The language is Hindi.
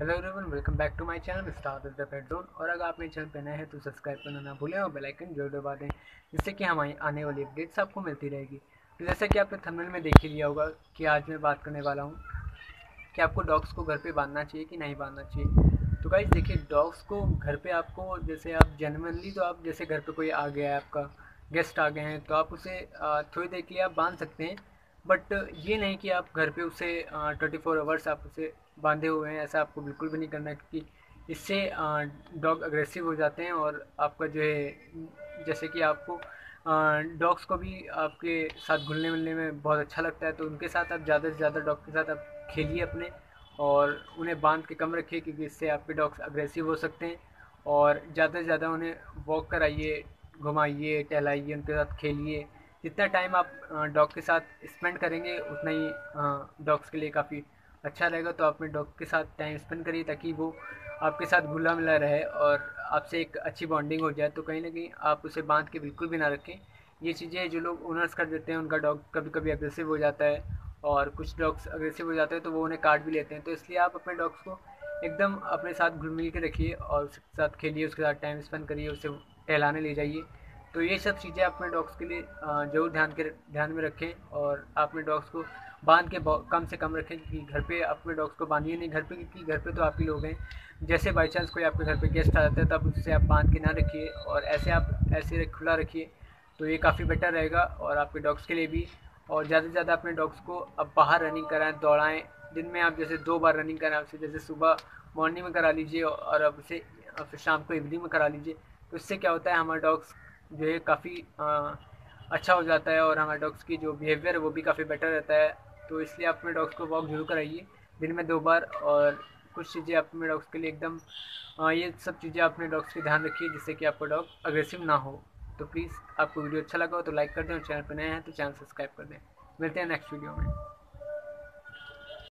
Hello everyone welcome back to my channel mister the pet और अगर आप मेरे चैनल पर नए हैं तो सब्सक्राइब करना ना भूलें और बेल आइकन ज़रूर दबा दें, जिससे कि हमारी आने वाली अपडेट्स आपको मिलती रहेगी। तो जैसा कि आपने थंबनेल में देख ही लिया होगा कि आज मैं बात करने वाला हूँ कि आपको डॉग्स को घर पर बांधना चाहिए कि नहीं बांधना चाहिए। तो गाइज़ देखिए डॉग्स को घर पर आपको जैसे आप जेनवनली तो आप जैसे घर पर कोई आ गया है, आपका गेस्ट आ गए हैं तो आप उसे थोड़ी देर के लिए आप बाँध सकते हैं। बट ये नहीं कि आप घर पे उसे ट्वेंटी फोर आवर्स आप उसे बांधे हुए हैं, ऐसा आपको बिल्कुल भी नहीं करना क्योंकि इससे डॉग अग्रेसिव हो जाते हैं और आपका जो है, जैसे कि आपको डॉग्स को भी आपके साथ घुलने मिलने में बहुत अच्छा लगता है तो उनके साथ आप ज़्यादा से ज़्यादा डॉग के साथ आप खेलिए अपने और उन्हें बाँध के कम रखिए, क्योंकि इससे आपके डॉग्स अग्रेसिव हो सकते हैं और ज़्यादा से ज़्यादा उन्हें वॉक कराइए, घुमाइए, टहलाइए, उनके साथ खेलिए जितना टाइम आप डॉग के साथ स्पेंड करेंगे, उतना ही डॉग्स के लिए काफ़ी अच्छा रहेगा। तो अपने डॉग के साथ टाइम स्पेंड करिए ताकि वो आपके साथ घुला मिला रहे और आपसे एक अच्छी बॉन्डिंग हो जाए। तो कहीं ना कहीं आप उसे बाँध के बिल्कुल भी ना रखें। ये चीज़ें जो लोग ओनर्स कर देते हैं, उनका डॉग कभी कभी अग्रेसिव हो जाता है और कुछ डॉग्स अग्रेसिव हो जाते हैं तो वो उन्हें काट भी लेते हैं। तो इसलिए आप अपने डॉग्स को एकदम अपने साथ घुल मिल के रखिए और उसके साथ खेलिए, उसके साथ टाइम स्पेंड करिए, उसे टहलाने ले जाइए। तो ये सब चीज़ें अपने डॉग्स के लिए ज़रूर ध्यान के, ध्यान में रखें और अपने डॉग्स को बाँध के कम से कम रखें कि घर पे अपने डॉग्स को बांधिए। नहीं, घर पे क्योंकि घर पे तो आप ही लोग हैं। जैसे बाई चांस कोई आपके घर पे गेस्ट आ जाता है, तब उससे आप बाँध के ना रखिए और ऐसे आप, ऐसे खुला रखिए। तो ये काफ़ी बेटर रहेगा और आपके डॉग्स के लिए भी। और ज़्यादा से ज़्यादा अपने डॉग्स को अब बाहर रनिंग कराएँ, दौड़ाएँ। दिन में आप जैसे दो बार रनिंग कराएँ, उसे जैसे सुबह मॉर्निंग में करा लीजिए और अब उसे शाम को इवनिंग में करा लीजिए। तो इससे क्या होता है, हमारे डॉग्स जो है काफ़ी अच्छा हो जाता है और हमारे डॉग्स की जो बिहेवियर है वो भी काफ़ी बेटर रहता है। तो इसलिए आप अपने डॉग्स को वॉक ज़रूर कराइए, दिन में दो बार और कुछ चीज़ें अपने डॉग्स के लिए एकदम ये सब चीज़ें अपने डॉग्स के ध्यान रखिए जिससे कि आपका डॉग अग्रेसिव ना हो। तो प्लीज़ आपको वीडियो अच्छा लगा हो तो लाइक कर दें और चैनल पर नए हैं तो चैनल सब्सक्राइब कर दें। मिलते हैं नेक्स्ट वीडियो में।